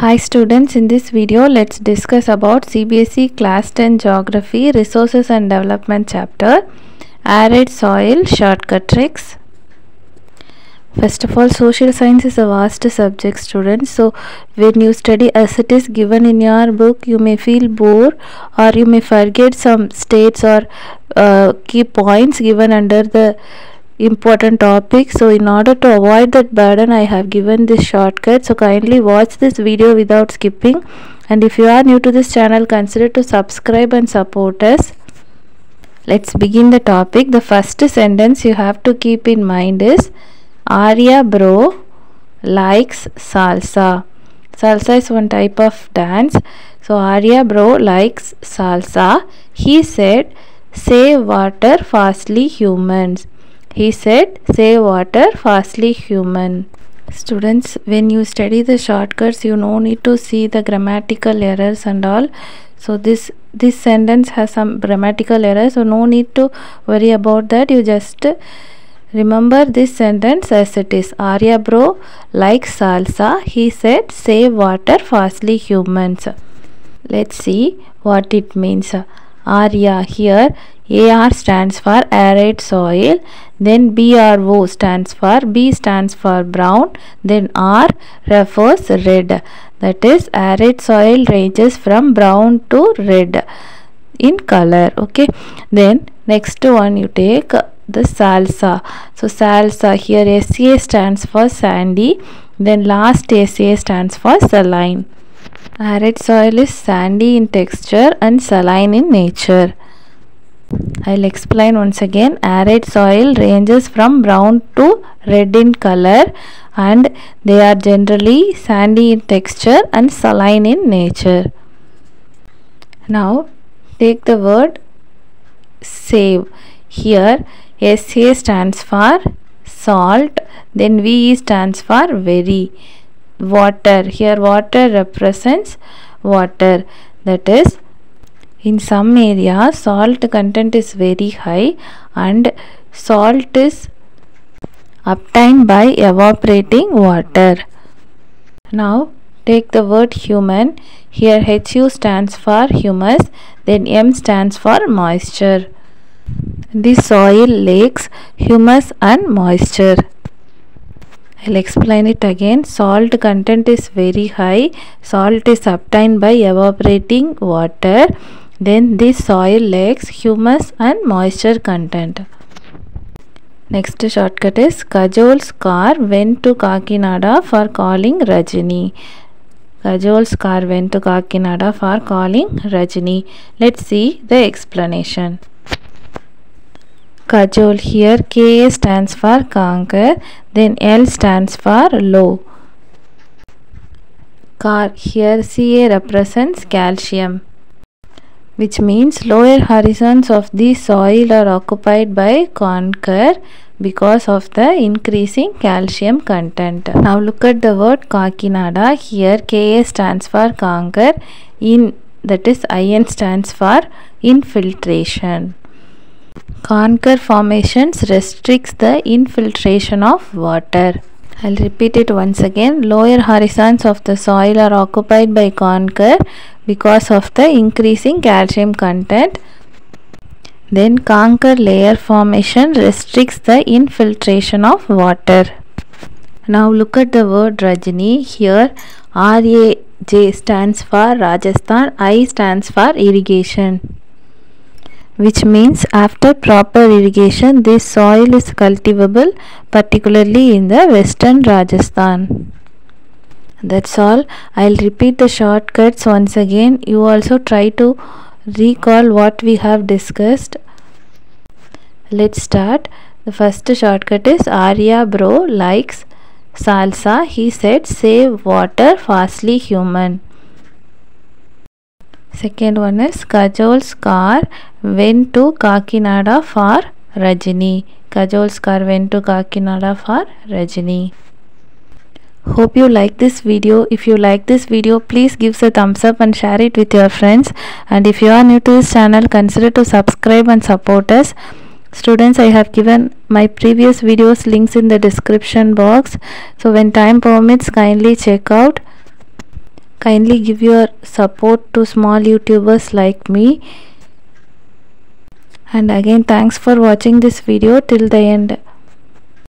Hi students, in this video let's discuss about CBSE Class 10 Geography Resources and Development chapter Arid Soil Shortcut Tricks. First of all, social science is a vast subject students. So when you study as it is given in your book, you may feel bored or you may forget some states or uh, key points given under the important topic. So in order to avoid that burden i have given this shortcut. So kindly watch this video without skipping. And if you are new to this channel consider to subscribe and support us. Let's begin the topic. The first sentence you have to keep in mind is arya bro likes salsa. Salsa is one type of dance. So arya bro likes salsa. He said save water fastly humans he said, save water, fastly human. Students, when you study the shortcuts, you no need to see the grammatical errors and all. So this this sentence has some grammatical errors, so no need to worry about that. You just remember this sentence as it is. Arya bro likes salsa. He said, save water, fastly humans. Let's see what it means. Arya here AR stands for arid soil then BRO stands for B stands for brown then R refers red. That is arid soil ranges from brown to red in color okay? Then next one you take the salsa. So salsa here SA stands for sandy then last SA stands for saline. Arid soil is sandy in texture and saline in nature I'll explain once again. Arid soil ranges from brown to red in color and they are generally sandy in texture and saline in nature. Now take the word save. Here SA stands for salt then VE stands for very. Water. Here water represents water that is in some areas salt content is very high and salt is obtained by evaporating water. Now take the word human. Here HU stands for humus then M stands for moisture. The soil lacks humus and moisture. I'll explain it again. Salt content is very high. Salt is obtained by evaporating water then this soil lacks humus and moisture content. Next shortcut is Kajol's car went to Kakinada for calling Rajini. Kajol's car went to Kakinada for calling Rajini. Let's see the explanation. Kajol here K stands for kankar then L stands for low. Car here Ca represents calcium which means lower horizons of the soil are occupied by kankar because of the increasing calcium content. Now look at the word Kakinada. Here Ka stands for kankar. In that is IN stands for infiltration. Kankar formations restricts the infiltration of water. I'll repeat it once again. Lower horizons of the soil are occupied by kankar because of the increasing calcium content. Then kankar layer formation restricts the infiltration of water. Now look at the word Rajini. Here RAJ stands for Rajasthan, I stands for irrigation which means after proper irrigation this soil is cultivable particularly in the western Rajasthan. That's all. I'll repeat the shortcuts once again. You also try to recall what we have discussed. Let's start. The first shortcut is Arya bro likes salsa. He said save water fastly human. Second one is Kajol's car went to Kakinada for Rajini. Kajol's car went to Kakinada for Rajini. Hope you like this video. If you like this video, please give a thumbs up and share it with your friends. And if you are new to this channel, consider to subscribe and support us. Students, I have given my previous videos links in the description box. So when time permits, kindly check out kindly give your support to small youtubers like me and again thanks for watching this video till the end